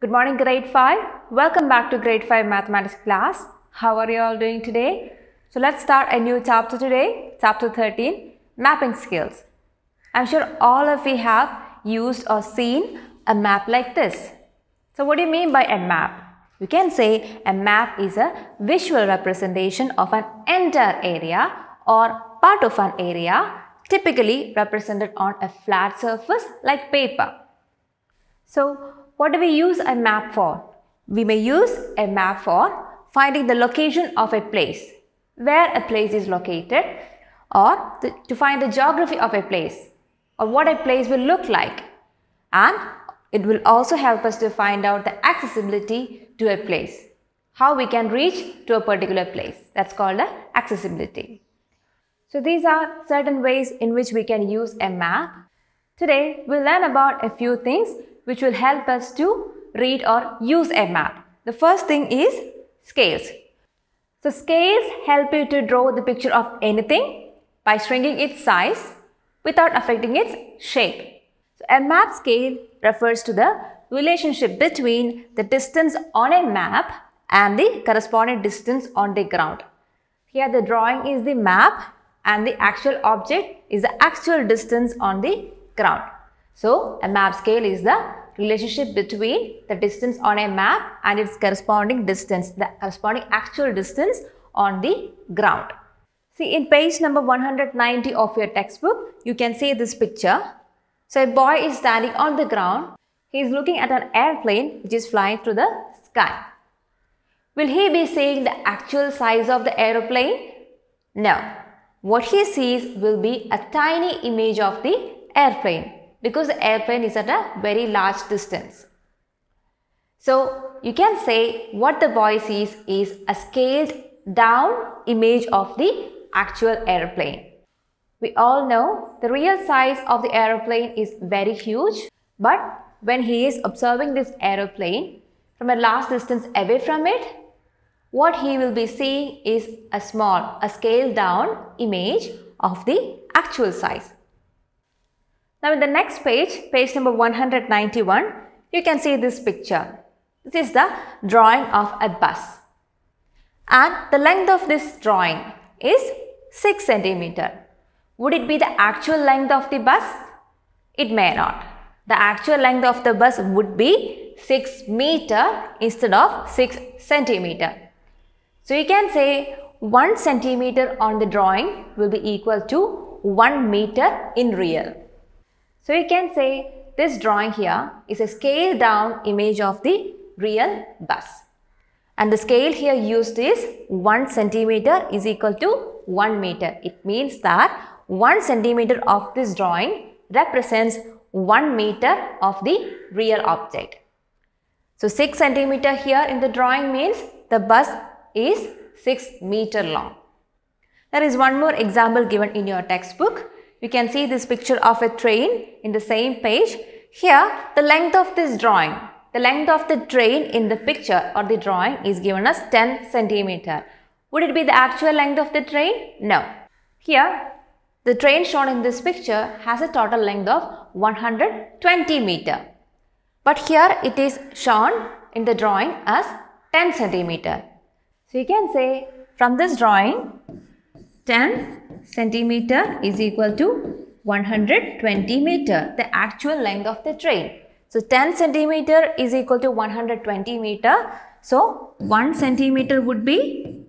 Good morning grade 5. Welcome back to grade 5 mathematics class. How are you all doing today? So let's start a new chapter today, chapter 13, mapping skills. I'm sure all of you have used or seen a map like this. So what do you mean by a map? You can say a map is a visual representation of an entire area or part of an area typically represented on a flat surface like paper. So what do we use a map for? We may use a map for finding the location of a place, where a place is located or the, to find the geography of a place or what a place will look like and it will also help us to find out the accessibility to a place, how we can reach to a particular place. That's called the accessibility. So these are certain ways in which we can use a map. Today we'll learn about a few things which will help us to read or use a map. The first thing is scales. So scales help you to draw the picture of anything by shrinking its size without affecting its shape. So a map scale refers to the relationship between the distance on a map and the corresponding distance on the ground. Here the drawing is the map and the actual object is the actual distance on the ground. So a map scale is the relationship between the distance on a map and its corresponding distance, the corresponding actual distance on the ground. See in page number 190 of your textbook, you can see this picture. So a boy is standing on the ground. He is looking at an airplane which is flying through the sky. Will he be seeing the actual size of the aeroplane? No. What he sees will be a tiny image of the airplane because the airplane is at a very large distance. So you can say what the boy sees is a scaled down image of the actual airplane. We all know the real size of the aeroplane is very huge but when he is observing this aeroplane from a large distance away from it, what he will be seeing is a small, a scaled down image of the actual size. Now in the next page, page number 191, you can see this picture. This is the drawing of a bus. And the length of this drawing is 6 centimeter. Would it be the actual length of the bus? It may not. The actual length of the bus would be 6 meter instead of 6 centimeter. So you can say 1 centimeter on the drawing will be equal to 1 meter in real. So you can say this drawing here is a scaled down image of the real bus. And the scale here used is 1 centimeter is equal to 1 meter. It means that 1 centimeter of this drawing represents 1 meter of the real object. So 6 centimeter here in the drawing means the bus is 6 meter long. There is one more example given in your textbook. You can see this picture of a train in the same page. Here the length of this drawing, the length of the train in the picture or the drawing is given as 10 centimeter. Would it be the actual length of the train? No. Here the train shown in this picture has a total length of 120 meter. But here it is shown in the drawing as 10 centimeter. So you can say from this drawing 10 centimeter is equal to 120 meter, the actual length of the train. So 10 centimeter is equal to 120 meter. So 1 centimeter would be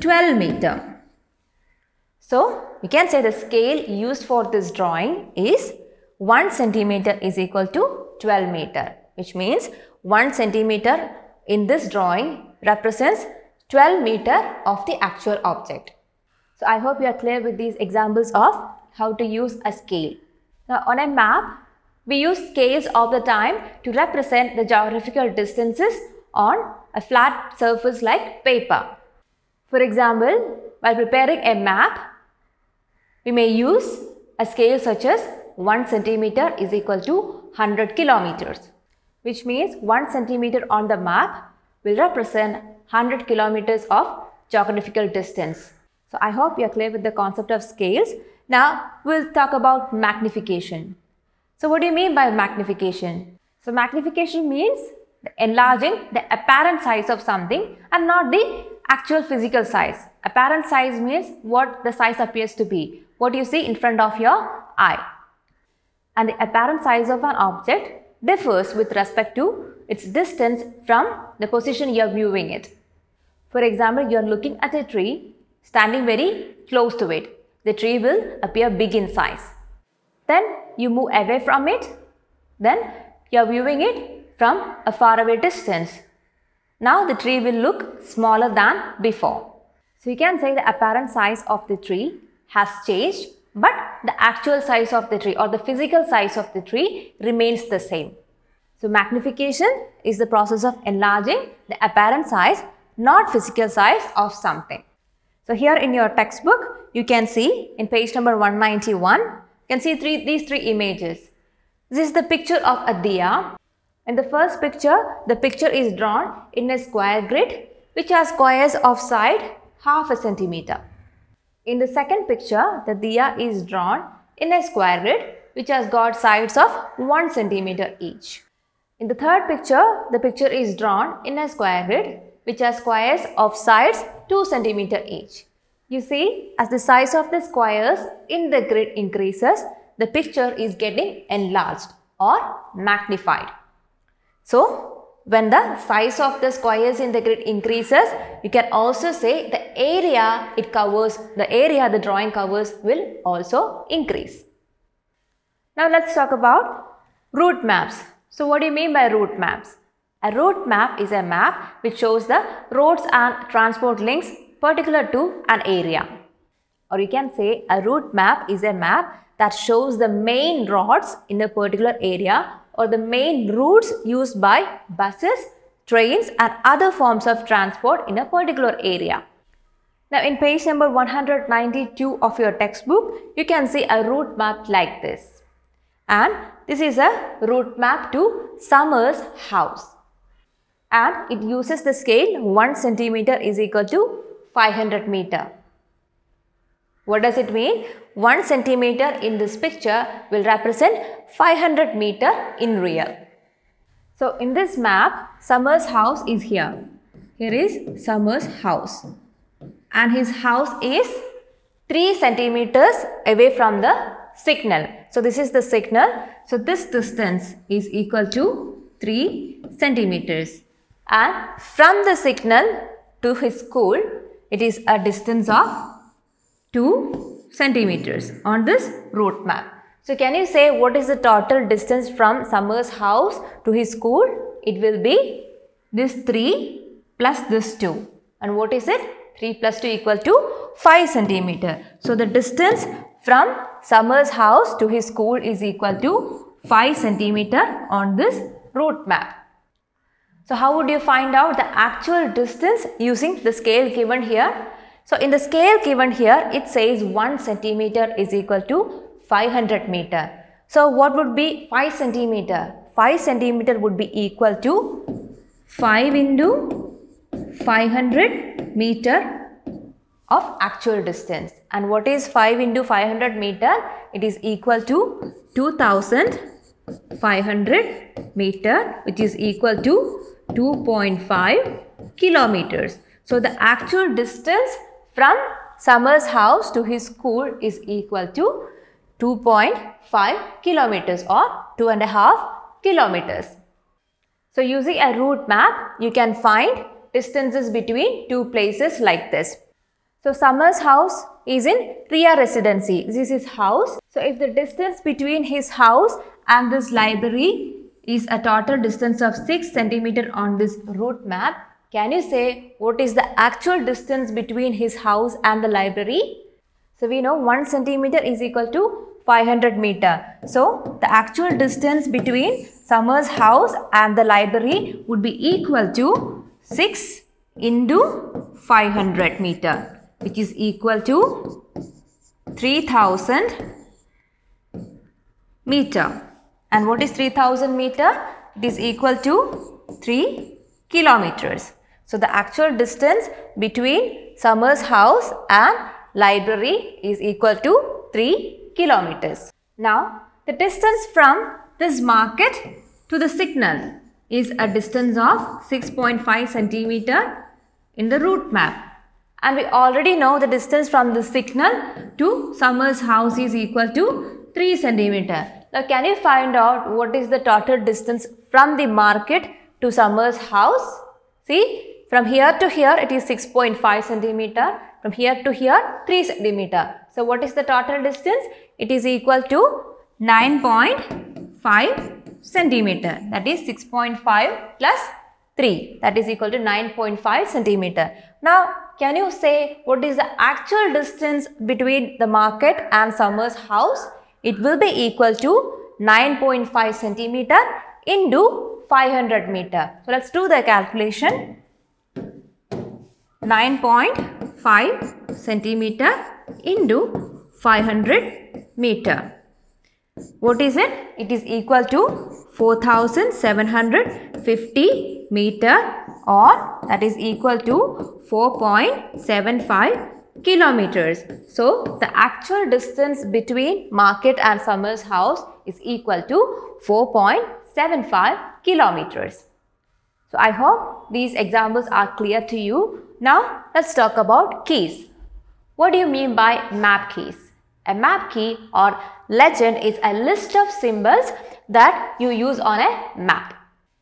12 meter. So we can say the scale used for this drawing is 1 centimeter is equal to 12 meter which means 1 centimeter in this drawing represents 12 meter of the actual object. So I hope you are clear with these examples of how to use a scale. Now on a map, we use scales all the time to represent the geographical distances on a flat surface like paper. For example, while preparing a map, we may use a scale such as 1 centimeter is equal to 100 kilometers, which means 1 centimeter on the map will represent 100 kilometers of geographical distance. So I hope you are clear with the concept of scales. Now we'll talk about magnification. So what do you mean by magnification? So magnification means enlarging the apparent size of something and not the actual physical size. Apparent size means what the size appears to be, what you see in front of your eye. And the apparent size of an object differs with respect to its distance from the position you are viewing it. For example, you are looking at a tree standing very close to it. The tree will appear big in size. Then you move away from it. Then you are viewing it from a faraway distance. Now the tree will look smaller than before. So you can say the apparent size of the tree has changed but the actual size of the tree or the physical size of the tree remains the same. So magnification is the process of enlarging the apparent size, not physical size of something. So here in your textbook, you can see in page number 191, you can see three, these three images. This is the picture of a diya. In the first picture, the picture is drawn in a square grid which has squares of side half a centimeter. In the second picture, the diya is drawn in a square grid which has got sides of 1 centimeter each. In the third picture, the picture is drawn in a square grid which has squares of sides 2 centimeter each. You see, as the size of the squares in the grid increases, the picture is getting enlarged or magnified. So, when the size of the squares in the grid increases, you can also say the area it covers, the area the drawing covers will also increase. Now, let's talk about route maps. So what do you mean by route maps? A route map is a map which shows the roads and transport links particular to an area. Or you can say a route map is a map that shows the main roads in a particular area or the main routes used by buses, trains and other forms of transport in a particular area. Now in page number 192 of your textbook, you can see a route map like this. And this is a route map to Summers house. And it uses the scale 1 centimeter is equal to 500 meter. What does it mean? 1 centimeter in this picture will represent 500 meter in real. So in this map, Summers house is here. Here is Summers house. And his house is 3 centimeters away from the signal. So this is the signal. So this distance is equal to 3 centimeters. And from the signal to his school, it is a distance of 2 centimeters on this route map. So can you say what is the total distance from Summers house to his school? It will be this 3 plus this 2. And what is it? 3 plus 2 equal to 5 centimeter. So the distance from Summers house to his school is equal to 5 centimeter on this route map. So how would you find out the actual distance using the scale given here? So in the scale given here, it says 1 centimeter is equal to 500 meter. So what would be 5 centimeter? 5 centimeter would be equal to 5 into 500 meter of actual distance. And what is 5 into 500 meter? It is equal to 2500 meter which is equal to 2.5 kilometers. So the actual distance from Summers house to his school is equal to 2.5 kilometers or 2.5 kilometers. So using a route map, you can find distances between two places like this. So Summers house is in Ria residency. This is his house. So if the distance between his house and this library is a total distance of 6 centimeter on this route map, can you say what is the actual distance between his house and the library? So we know 1 centimeter is equal to 500 meter. So the actual distance between Summers house and the library would be equal to 6 into 500 meter which is equal to 3000 meter. And what is 3000 meter? It is equal to 3 kilometers. So the actual distance between Summers house and library is equal to 3 kilometers. Now the distance from this market to the signal is a distance of 6.5 centimeter in the route map. And we already know the distance from the signal to Summers house is equal to 3 centimeter. Now can you find out what is the total distance from the market to Summers house? See from here to here it is 6.5 centimeter. From here to here 3 centimeter. So what is the total distance? It is equal to 9.5 centimeter that is 6.5 plus 3 that is equal to 9.5 centimeter. Now can you say what is the actual distance between the market and Summers house? It will be equal to 9.5 centimeter into 500 meter. So let's do the calculation. 9.5 centimeter into 500 meter. What is it? It is equal to 4750 meter or that is equal to 4.75 kilometers. So, the actual distance between market and Summers house is equal to 4.75 kilometers. So, I hope these examples are clear to you. Now, let's talk about keys. What do you mean by map keys? A map key or legend is a list of symbols that you use on a map.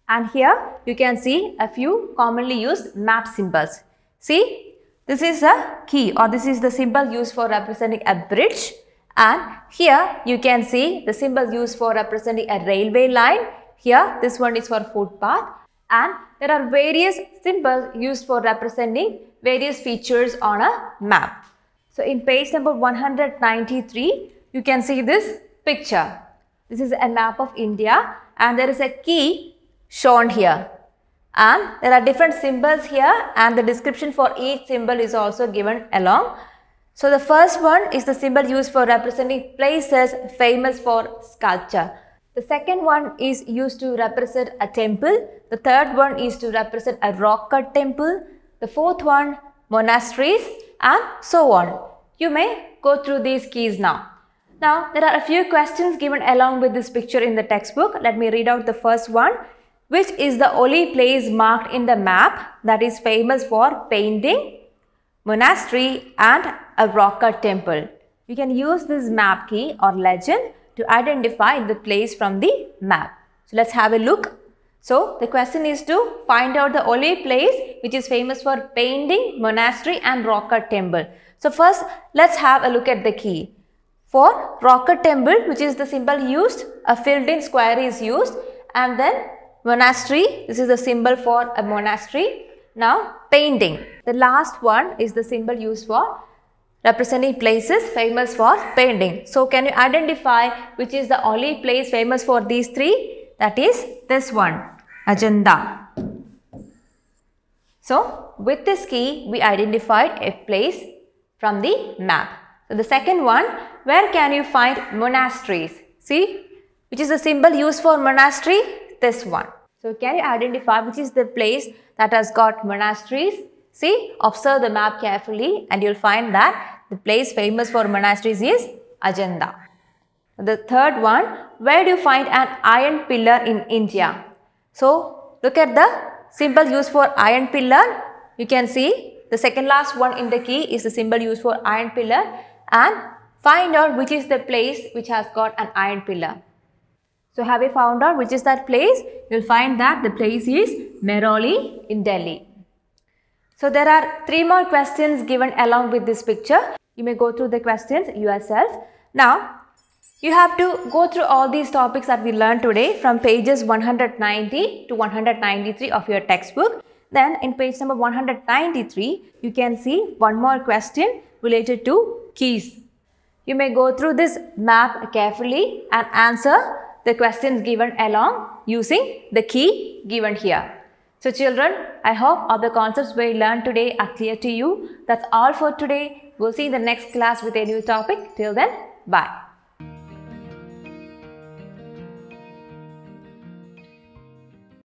And here you can see a few commonly used map symbols. See, this is a key or this is the symbol used for representing a bridge and here you can see the symbol used for representing a railway line. Here this one is for footpath and there are various symbols used for representing various features on a map. So in page number 193, you can see this picture. This is a map of India and there is a key shown here. And there are different symbols here and the description for each symbol is also given along. So the first one is the symbol used for representing places famous for sculpture. The second one is used to represent a temple. The third one is to represent a rock cut temple. The fourth one, monasteries and so on. You may go through these keys now. Now, there are a few questions given along with this picture in the textbook. Let me read out the first one. Which is the only place marked in the map that is famous for painting, monastery and a rock cut temple? You can use this map key or legend to identify the place from the map. So, let's have a look. So, the question is to find out the only place which is famous for painting, monastery and rock cut temple. So first let's have a look at the key. For rock cut temple which is the symbol used, a filled in square is used and then monastery, this is the symbol for a monastery. Now painting, the last one is the symbol used for representing places famous for painting. So can you identify which is the only place famous for these three? That is this one, Ajanta. So with this key we identified a place from the map. So the second one, where can you find monasteries? See, which is the symbol used for monastery? This one. So can you identify which is the place that has got monasteries? See, observe the map carefully and you'll find that the place famous for monasteries is Ajanta. The third one, where do you find an iron pillar in India? So look at the symbol used for iron pillar. You can see the second last one in the key is the symbol used for iron pillar and find out which is the place which has got an iron pillar. So have you found out which is that place? You'll find that the place is Mehrauli in Delhi. So there are three more questions given along with this picture. You may go through the questions yourself. Now, you have to go through all these topics that we learned today from pages 190 to 193 of your textbook. Then in page number 193, you can see one more question related to keys. You may go through this map carefully and answer the questions given along using the key given here. So children, I hope all the concepts we learned today are clear to you. That's all for today. We'll see in the next class with a new topic. Till then, bye.